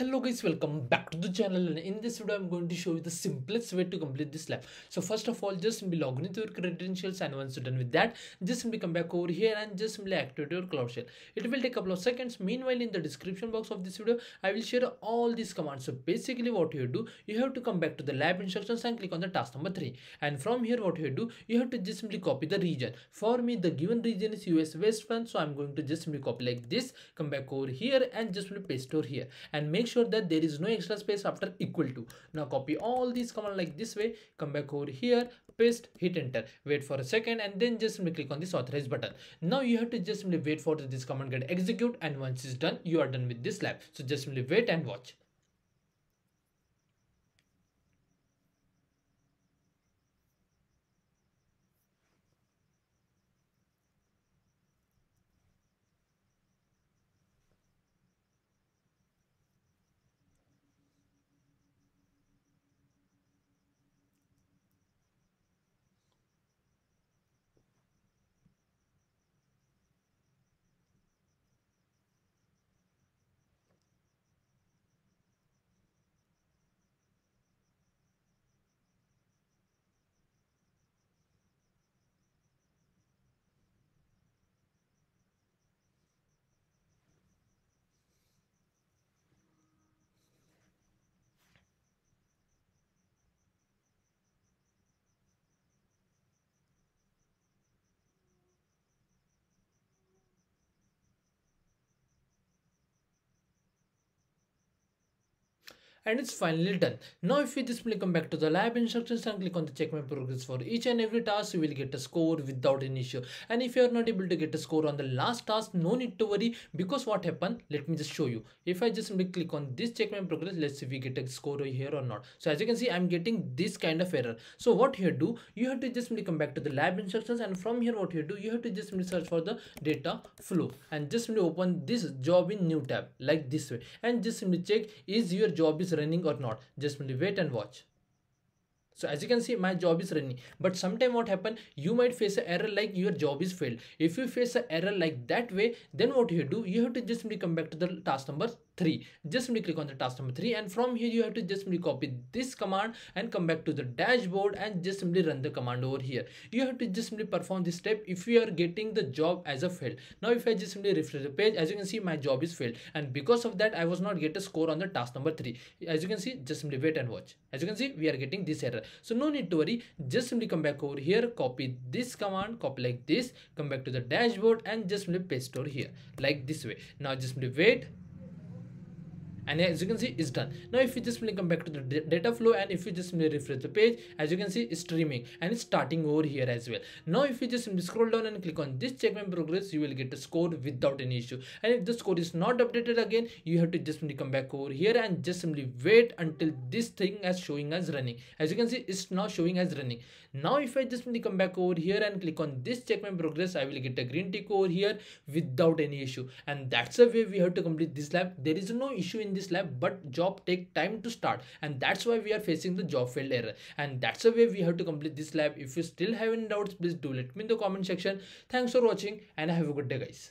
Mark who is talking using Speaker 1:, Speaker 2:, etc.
Speaker 1: hello guys welcome back to the channel and in this video i'm going to show you the simplest way to complete this lab so first of all just simply log into your credentials and once you're done with that just simply come back over here and just simply activate your cloud shell. It will take a couple of seconds. Meanwhile in the description box of this video i will share all these commands. So basically what you do you have to come back to the lab instructions and click on the task number three. And from here what you do you have to just simply copy the region. For me the given region is us west front so i'm going to just simply copy like this come back over here and just simply paste over here. And make sure that there is no extra space after equal to. Now copy all these command like this way come back over here paste hit enter. Wait for a second and then just simply click on this authorize button. Now you have to just simply wait for this command get execute and once it's done you are done with this lab. So just simply wait and watch and it's finally done. Now if we just simply come back to the lab instructions and click on the check my progress for each and every task, you will get a score without any issue. And if you are not able to get a score on the last task, no need to worry because what happened, let me just show you. If I just simply click on this check my progress, let's see if we get a score here or not. So as you can see, I'm getting this kind of error. So what you do, you have to just simply come back to the lab instructions and from here what you do, you have to just simply search for the data flow and just simply open this job in new tab like this way and just simply check is your job is running or not. Just simply wait and watch. So as you can see my job is running. But sometime what happen you might face an error like your job is failed. If you face an error like that way then what you do? You have to just simply come back to the task number 3 just simply click on the task number 3 and from here you have to just simply copy this command and come back to the dashboard and just simply run the command over here. You have to just simply perform this step if you are getting the job as a failed now if i just simply refresh the page as you can see my job is failed. And because of that i was not get a score on the task number 3 as you can see just simply wait and watch. As you can see we are getting this error. So no need to worry. Just simply come back over here copy this command copy like this come back to the dashboard and just simply paste over here like this way. Now just simply wait and as you can see it's done. Now if you just simply come back to the data flow and if you just simply refresh the page as you can see it's streaming and it's starting over here as well. Now if you just simply scroll down and click on this check my progress you will get a score without any issue. And if the score is not updated again you have to just simply come back over here and just simply wait until this thing is showing as running. As you can see it's now showing as running. Now if i just simply come back over here and click on this check my progress i will get a green tick over here without any issue. And that's the way we have to complete this lab. There is no issue in this this lab but job take time to start. And that's why we are facing the job failed error. And that's the way we have to complete this lab. If you still have any doubts please do let me in the comment section. Thanks for watching and have a good day guys